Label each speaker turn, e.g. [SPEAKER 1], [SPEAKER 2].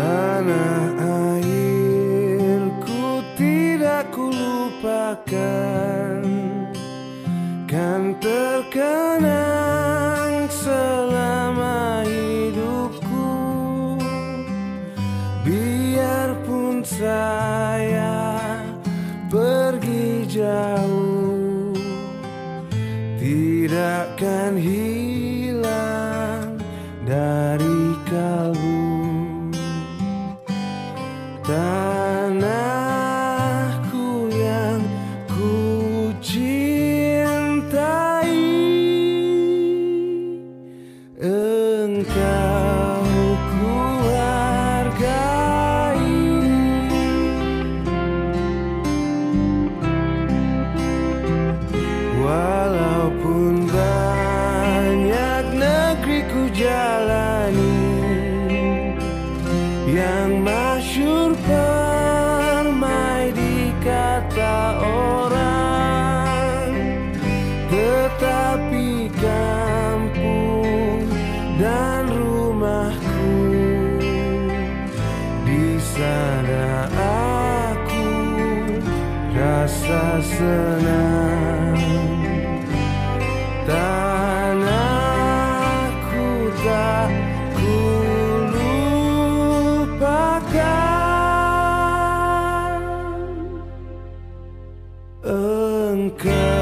[SPEAKER 1] Tanah airku tidak ku lupakan Kan terkenang selama hidupku. Biarpun saya pergi jauh Tidakkan hilang Tanahku yang ku cintai Engkau ku hargai Walaupun banyak negeri ku jalani yang masyur permai dikata orang. Tetapi kampung dan rumahku di sana aku rasa senang. Tak come.